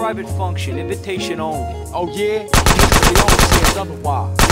private function, invitation only. Oh yeah? Mr. Leone says otherwise.